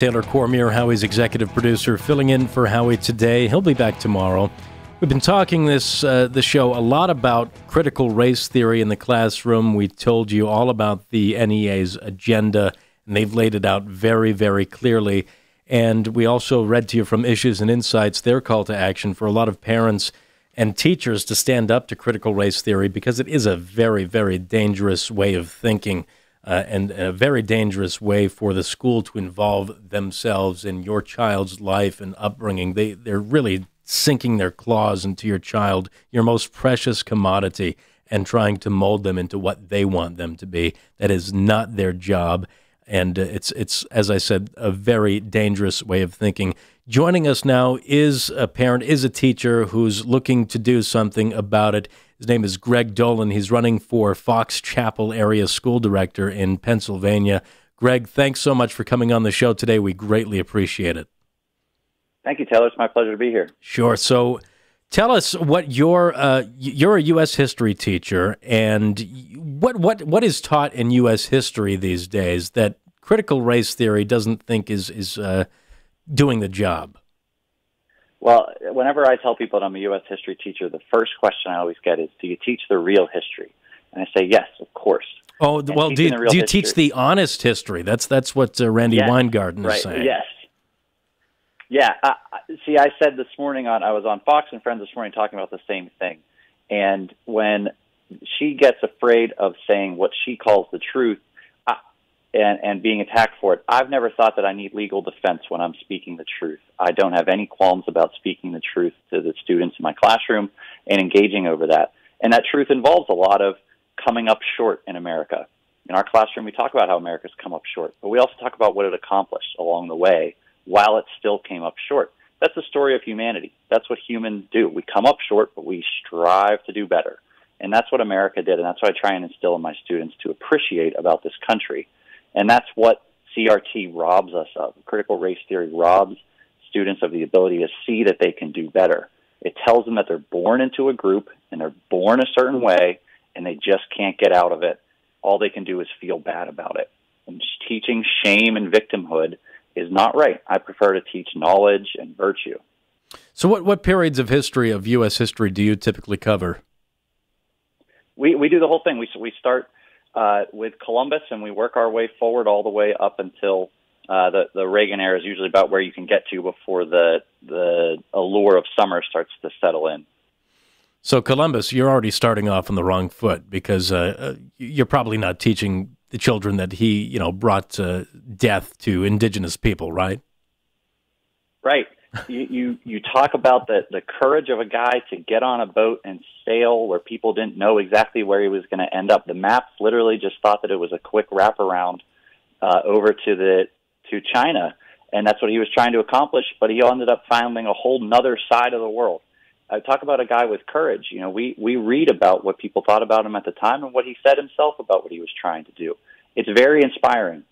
Taylor Cormier, Howie's executive producer, filling in for Howie today. He'll be back tomorrow. We've been talking this uh, the show a lot about critical race theory in the classroom. We told you all about the NEA's agenda, and they've laid it out very, very clearly. And we also read to you from Issues and Insights their call to action for a lot of parents and teachers to stand up to critical race theory because it is a very, very dangerous way of thinking uh, and a very dangerous way for the school to involve themselves in your child's life and upbringing. They they're really sinking their claws into your child, your most precious commodity, and trying to mold them into what they want them to be. That is not their job, and uh, it's it's as I said, a very dangerous way of thinking. Joining us now is a parent, is a teacher who's looking to do something about it. His name is Greg Dolan. He's running for Fox Chapel area school director in Pennsylvania. Greg, thanks so much for coming on the show today. We greatly appreciate it. Thank you, Taylor. It's my pleasure to be here. Sure. So, tell us what your uh, you're a U.S. history teacher, and what what what is taught in U.S. history these days that critical race theory doesn't think is is uh, doing the job. Well, whenever I tell people that I'm a U.S. history teacher, the first question I always get is, "Do you teach the real history?" And I say, "Yes, of course." Oh, and well, do you, do you teach the honest history? That's that's what uh, Randi yes, Weingarten right, is saying. Yes. Yeah. I, see, I said this morning on I was on Fox and Friends this morning talking about the same thing, and when she gets afraid of saying what she calls the truth, and, and being attacked for it. I've never thought that I need legal defense when I'm speaking the truth. I don't have any qualms about speaking the truth to the students in my classroom and engaging over that. And that truth involves a lot of coming up short in America. In our classroom, we talk about how America's come up short, but we also talk about what it accomplished along the way while it still came up short. That's the story of humanity. That's what humans do. We come up short, but we strive to do better. And that's what America did, and that's what I try and instill in my students to appreciate about this country and that's what CRT robs us of. Critical race theory robs students of the ability to see that they can do better. It tells them that they're born into a group and they're born a certain way and they just can't get out of it. All they can do is feel bad about it. And just teaching shame and victimhood is not right. I prefer to teach knowledge and virtue. So, what, what periods of history, of U.S. history, do you typically cover? We, we do the whole thing. We, we start uh, with Columbus, and we work our way forward all the way up until uh, the the Reagan era is usually about where you can get to before the the allure of summer starts to settle in. So Columbus, you're already starting off on the wrong foot because uh, uh you're probably not teaching the children that he, you know, brought uh, death to indigenous people, right? Right you, you you talk about the the courage of a guy to get on a boat and sail where people didn't know exactly where he was going to end up. The maps literally just thought that it was a quick wraparound uh, over to the to China, and that's what he was trying to accomplish. But he ended up finding a whole nother side of the world. I talk about a guy with courage. You know, we we read about what people thought about him at the time and what he said himself about what he was trying to do. It's very inspiring.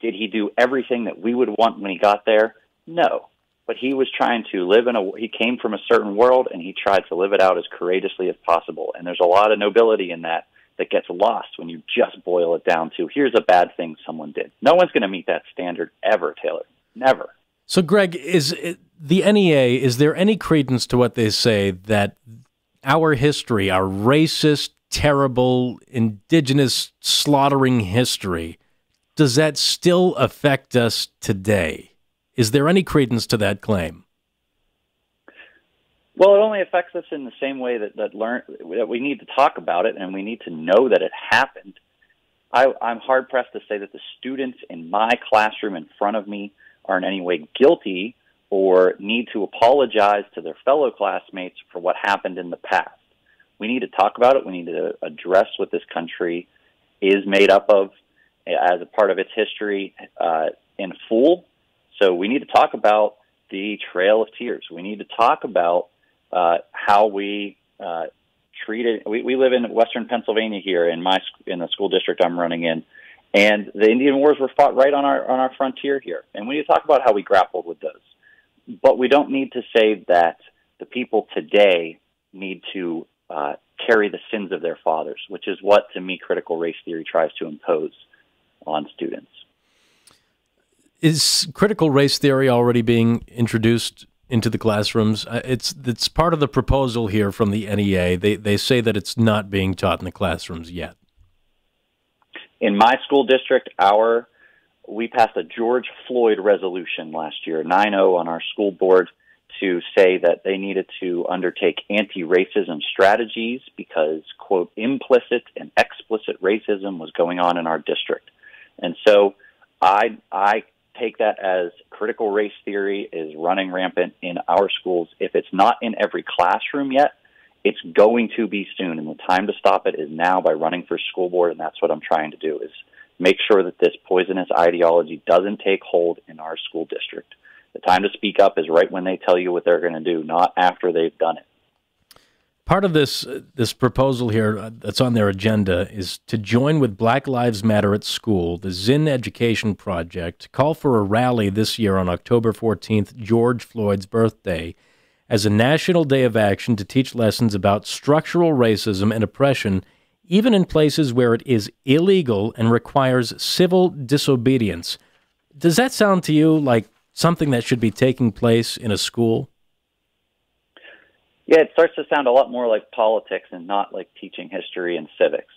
Did he do everything that we would want when he got there? No but he was trying to live in a he came from a certain world and he tried to live it out as courageously as possible. And there's a lot of nobility in that that gets lost when you just boil it down to here's a bad thing someone did. No one's going to meet that standard ever taylor. Never. So greg is it, the nea is there any credence to what they say that our history our racist terrible indigenous slaughtering history does that still affect us today is there any credence to that claim? Well, it only affects us in the same way that that learn that we need to talk about it and we need to know that it happened. I, I'm hard pressed to say that the students in my classroom in front of me are in any way guilty or need to apologize to their fellow classmates for what happened in the past. We need to talk about it. We need to address what this country is made up of as a part of its history uh, in full so we need to talk about the Trail of Tears. We need to talk about uh, how we uh, treated. We, we live in Western Pennsylvania here in my in the school district I'm running in, and the Indian Wars were fought right on our on our frontier here. And we need to talk about how we grappled with those. But we don't need to say that the people today need to uh, carry the sins of their fathers, which is what, to me, critical race theory tries to impose on students Is critical race theory already being introduced into the classrooms? Uh, it's it's part of the proposal here from the NEA. They they say that it's not being taught in the classrooms yet. In my school district, our we passed a George Floyd resolution last year, 9-0 on our school board to say that they needed to undertake anti-racism strategies because quote implicit and explicit racism was going on in our district. And so I I take that as critical race theory is running rampant in our schools. If it's not in every classroom yet, it's going to be soon, and the time to stop it is now by running for school board, and that's what I'm trying to do is make sure that this poisonous ideology doesn't take hold in our school district. The time to speak up is right when they tell you what they're going to do, not after they've done it. Part of this this proposal here uh, that's on their agenda is to join with Black Lives Matter at School, the Zinn Education Project, call for a rally this year on October 14th, George Floyd's birthday, as a national day of action to teach lessons about structural racism and oppression, even in places where it is illegal and requires civil disobedience. Does that sound to you like something that should be taking place in a school? Yeah, it starts to sound a lot more like politics and not like teaching history and civics.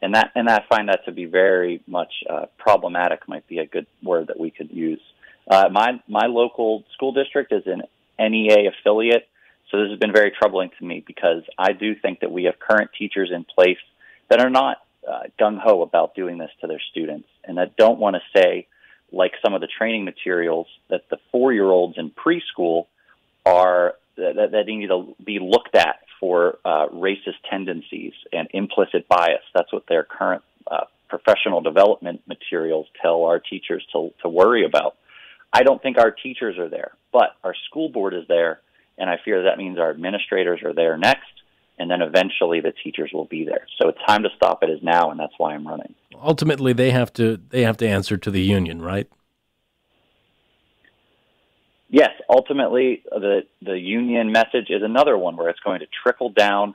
And that and I find that to be very much uh, problematic. Might be a good word that we could use. Uh, my my local school district is an NEA affiliate, so this has been very troubling to me because I do think that we have current teachers in place that are not uh, gung ho about doing this to their students and that don't want to say, like some of the training materials, that the four year olds in preschool that, that need to be looked at for uh, racist tendencies and implicit bias. That's what their current uh, professional development materials tell our teachers to, to worry about. I don't think our teachers are there, but our school board is there, and I fear that means our administrators are there next, and then eventually the teachers will be there. So it's time to stop it is now, and that's why I'm running. Ultimately, they have to they have to answer to the union, right? yes, ultimately the the union message is another one where it's going to trickle down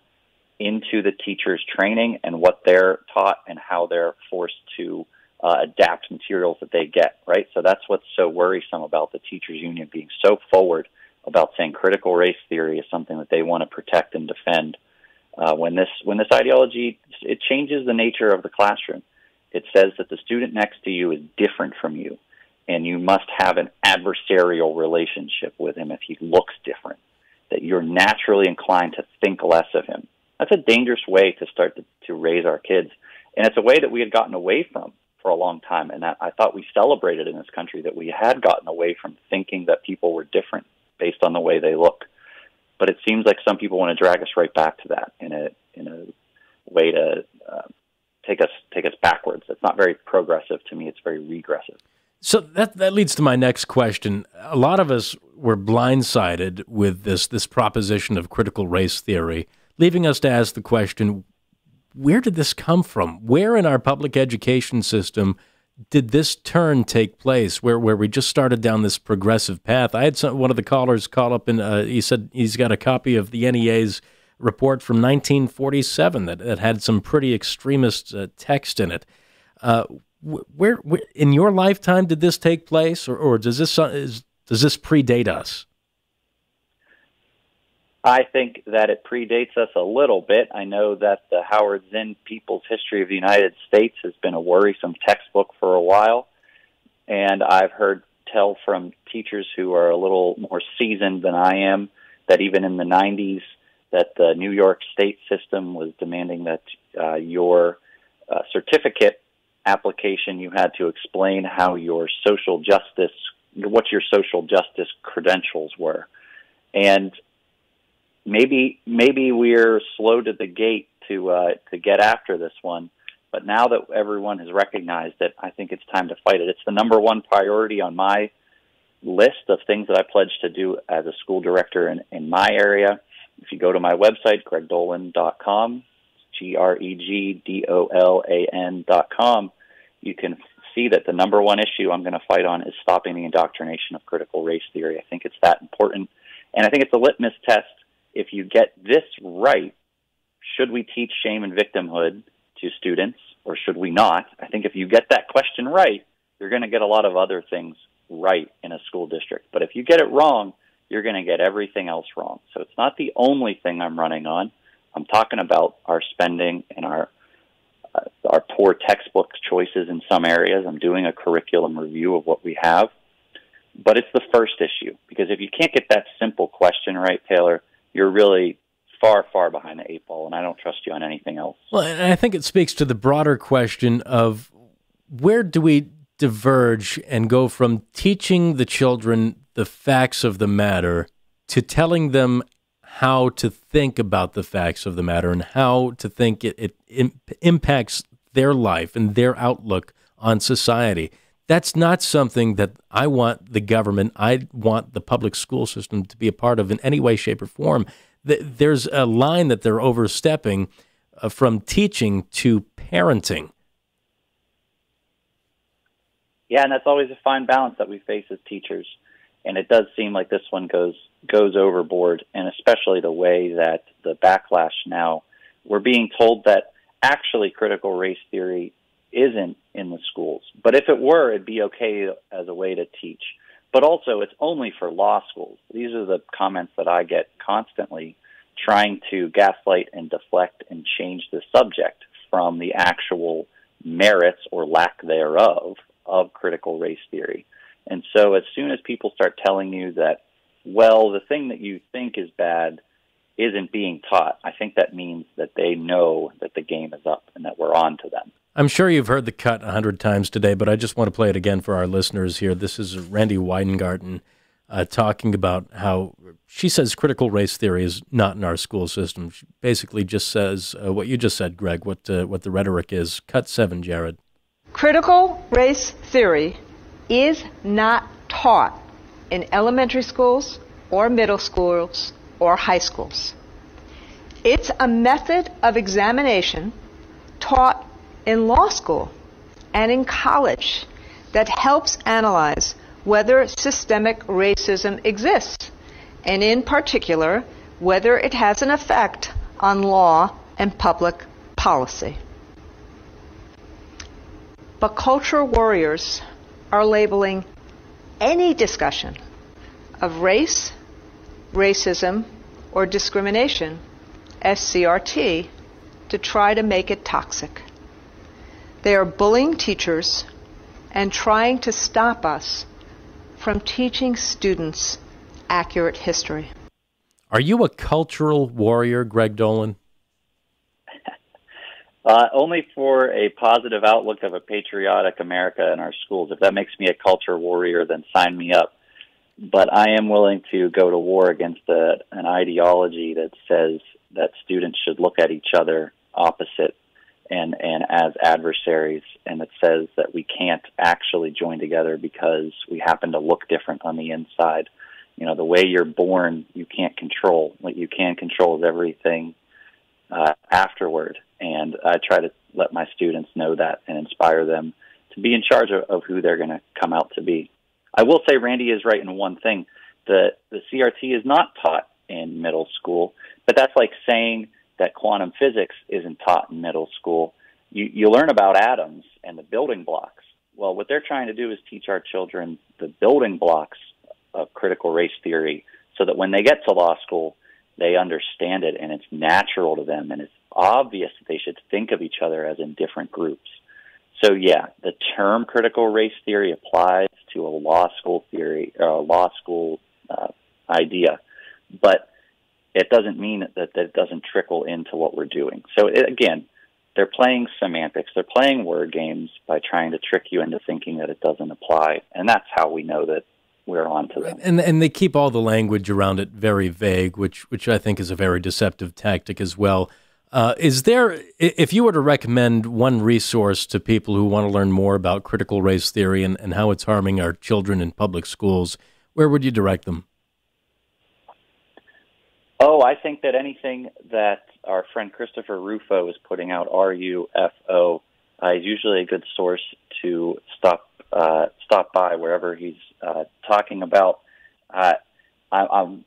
into the teachers' training and what they're taught and how they're forced to uh, adapt materials that they get. Right. So that's what's so worrisome about the teachers' union being so forward about saying critical race theory is something that they want to protect and defend. Uh, when this when this ideology it changes the nature of the classroom. It says that the student next to you is different from you and you must have an adversarial relationship with him if he looks different, that you're naturally inclined to think less of him. That's a dangerous way to start to, to raise our kids. And it's a way that we had gotten away from for a long time. And that, I thought we celebrated in this country that we had gotten away from thinking that people were different based on the way they look. But it seems like some people want to drag us right back to that in a in a way to uh, take us take us backwards. It's not very progressive to me. It's very regressive. So that that leads to my next question. A lot of us were blindsided with this this proposition of critical race theory, leaving us to ask the question, where did this come from? Where in our public education system did this turn take place where, where we just started down this progressive path? I had some, one of the callers call up and uh, he said he's got a copy of the NEA's report from 1947 that, that had some pretty extremist uh, text in it. Uh, where, where, in your lifetime did this take place, or, or does this is, does this predate us? I think that it predates us a little bit. I know that the Howard Zinn People's History of the United States has been a worrisome textbook for a while, and I've heard tell from teachers who are a little more seasoned than I am that even in the 90s that the New York state system was demanding that uh, your uh, certificate application, you had to explain how your social justice, what your social justice credentials were, and maybe maybe we're slow to the gate to uh, to get after this one. But now that everyone has recognized it, I think it's time to fight it. It's the number one priority on my list of things that I pledge to do as a school director in, in my area. If you go to my website, gregdolan.com, G R E G D O L A N dot com, you can see that the number one issue I'm going to fight on is stopping the indoctrination of critical race theory. I think it's that important. And I think it's a litmus test. If you get this right, should we teach shame and victimhood to students or should we not? I think if you get that question right, you're going to get a lot of other things right in a school district. But if you get it wrong, you're going to get everything else wrong. So it's not the only thing I'm running on. I'm talking about our spending and our uh, our poor textbook choices in some areas. I'm doing a curriculum review of what we have. But it's the first issue because if you can't get that simple question right, Taylor, you're really far, far behind the eight ball, and I don't trust you on anything else. Well, and I think it speaks to the broader question of where do we diverge and go from teaching the children the facts of the matter to telling them how to think about the facts of the matter and how to think it, it, impacts their life and their outlook on society. That's not something that I want the government, I want the public school system to be a part of in any way, shape, or form. There's a line that they're overstepping uh, from teaching to parenting. Yeah, and that's always a fine balance that we face as teachers. And it does seem like this one goes goes overboard, and especially the way that the backlash now. We're being told that actually critical race theory isn't in the schools. But if it were, it'd be okay as a way to teach. But also, it's only for law schools. These are the comments that I get constantly trying to gaslight and deflect and change the subject from the actual merits or lack thereof of critical race theory. And so as soon as people start telling you that, well, the thing that you think is bad isn't being taught, I think that means that they know that the game is up and that we're on to them. I'm sure you've heard the cut a hundred times today, but I just want to play it again for our listeners here. This is Randi Weingarten uh, talking about how she says critical race theory is not in our school system. She basically just says uh, what you just said, Greg, what, uh, what the rhetoric is. Cut seven, Jared. Critical race theory is not taught in elementary schools or middle schools or high schools. It's a method of examination taught in law school and in college that helps analyze whether systemic racism exists, and in particular, whether it has an effect on law and public policy. But cultural warriors are labeling any discussion of race, racism, or discrimination as CRT to try to make it toxic. They are bullying teachers and trying to stop us from teaching students accurate history. Are you a cultural warrior, Greg Dolan? Uh, only for a positive outlook of a patriotic America in our schools. If that makes me a culture warrior, then sign me up. But I am willing to go to war against a, an ideology that says that students should look at each other opposite and, and as adversaries, and it says that we can't actually join together because we happen to look different on the inside. You know, the way you're born, you can't control. What you can control is everything uh, afterward. And I try to let my students know that and inspire them to be in charge of, of who they're going to come out to be. I will say Randi is right in one thing. The, the CRT is not taught in middle school, but that's like saying that quantum physics isn't taught in middle school. You, you learn about atoms and the building blocks. Well, what they're trying to do is teach our children the building blocks of critical race theory so that when they get to law school, they understand it and it's natural to them and it's obvious that they should think of each other as in different groups. So yeah, the term critical race theory applies to a law school theory or a law school uh, idea, but it doesn't mean that, that it doesn't trickle into what we're doing. So it, again, they're playing semantics. They're playing word games by trying to trick you into thinking that it doesn't apply, and that's how we know that we're on to them. And and they keep all the language around it very vague, which which I think is a very deceptive tactic as well. Uh, is there, if you were to recommend one resource to people who want to learn more about critical race theory and, and how it's harming our children in public schools, where would you direct them? Oh, I think that anything that our friend Christopher Rufo is putting out, R U F O, uh, is usually a good source to stop uh, stop by wherever he's uh, talking about. Uh, I, I'm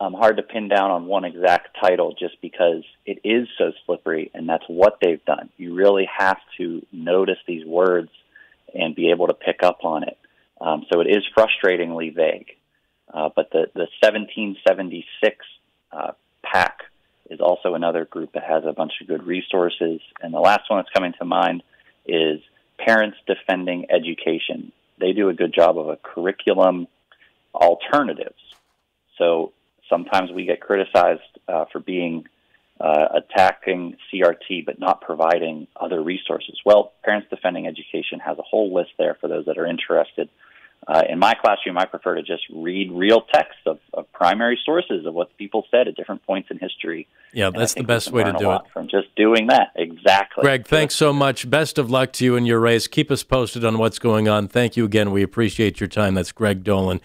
I'm hard to pin down on one exact title just because it is so slippery, and that's what they've done. You really have to notice these words and be able to pick up on it. Um, so it is frustratingly vague. Uh, but the, the 1776 uh, PAC is also another group that has a bunch of good resources. And the last one that's coming to mind is Parents Defending Education. They do a good job of a curriculum alternatives. So sometimes we get criticized uh, for being uh, attacking CRT but not providing other resources. Well, Parents Defending Education has a whole list there for those that are interested. Uh, in my classroom, I prefer to just read real texts of, of, primary sources of what people said at different points in history. Yeah, that's the best way to do it. From just doing that, exactly. Greg, thanks so much. Best of luck to you in your race. Keep us posted on what's going on. Thank you again. We appreciate your time. That's Greg Dolan.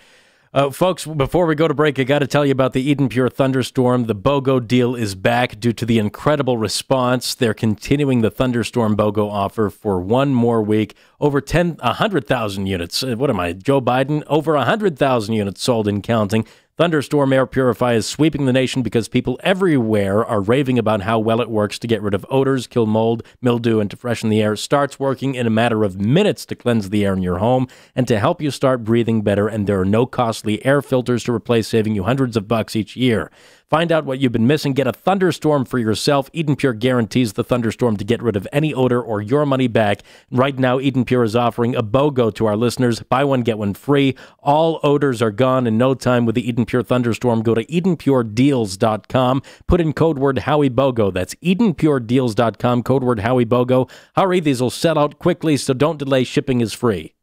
Uh, folks, before we go to break, I got to tell you about the Eden Pure Thunderstorm. The BOGO deal is back due to the incredible response. They're continuing the Thunderstorm BOGO offer for one more week. Over 10, 100,000 units. Uh, what am I, Joe Biden? Over 100,000 units sold and counting. Thunderstorm Air Purify is sweeping the nation because people everywhere are raving about how well it works to get rid of odors, kill mold, mildew, and to freshen the air. It starts working in a matter of minutes to cleanse the air in your home and to help you start breathing better. And there are no costly air filters to replace, saving you hundreds of bucks each year. Find out what you've been missing. Get a thunderstorm for yourself. Eden Pure guarantees the thunderstorm to get rid of any odor or your money back. Right now, Eden Pure is offering a BOGO to our listeners. Buy one, get one free. All odors are gone in no time with the Eden Pure Thunderstorm. Go to EdenPureDeals.com. Put in code word HowieBOGO. That's EdenPureDeals.com, code word HowieBOGO. Hurry, these will sell out quickly, so don't delay. Shipping is free.